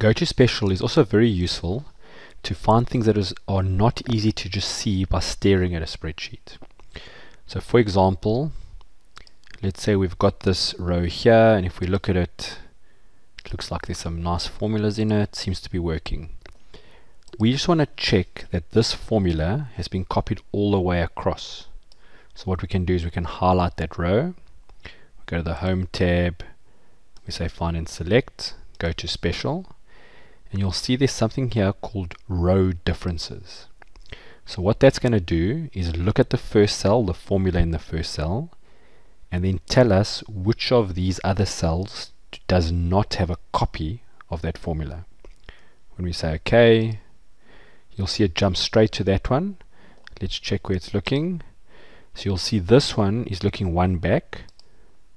Go to Special is also very useful to find things that is, are not easy to just see by staring at a spreadsheet. So for example, let's say we've got this row here and if we look at it, it looks like there's some nice formulas in it, seems to be working. We just want to check that this formula has been copied all the way across. So what we can do is we can highlight that row, we go to the Home tab, we say Find and Select, go to Special, and you'll see there's something here called row differences. So what that's going to do is look at the first cell, the formula in the first cell, and then tell us which of these other cells does not have a copy of that formula. When we say OK, you'll see it jump straight to that one. Let's check where it's looking. So you'll see this one is looking one back,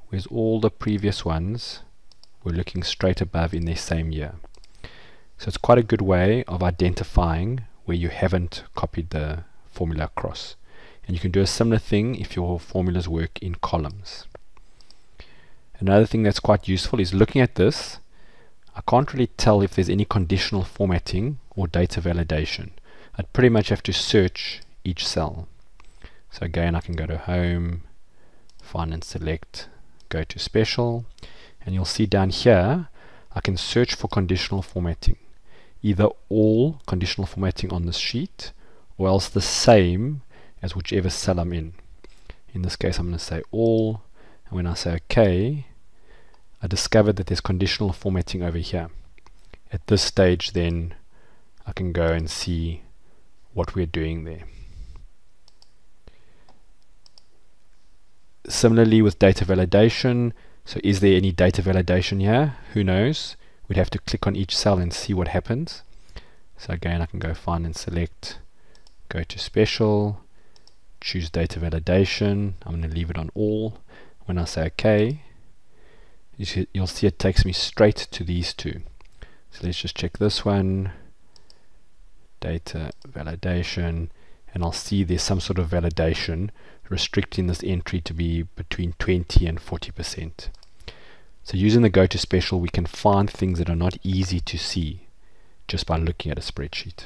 whereas all the previous ones were looking straight above in their same year. So it's quite a good way of identifying where you haven't copied the formula across. And you can do a similar thing if your formulas work in columns. Another thing that's quite useful is looking at this, I can't really tell if there's any conditional formatting or data validation. I'd pretty much have to search each cell. So again, I can go to Home, Find and Select, go to Special, and you'll see down here, I can search for conditional formatting either all conditional formatting on this sheet or else the same as whichever cell I'm in. In this case I'm going to say all and when I say OK I discovered that there's conditional formatting over here. At this stage then I can go and see what we're doing there. Similarly with data validation, so is there any data validation here? Who knows? We'd have to click on each cell and see what happens. So again, I can go find and select, go to special, choose data validation. I'm going to leave it on all. When I say OK, you'll see it takes me straight to these two. So let's just check this one, data validation, and I'll see there's some sort of validation restricting this entry to be between 20 and 40 percent. So using the go to special, we can find things that are not easy to see just by looking at a spreadsheet.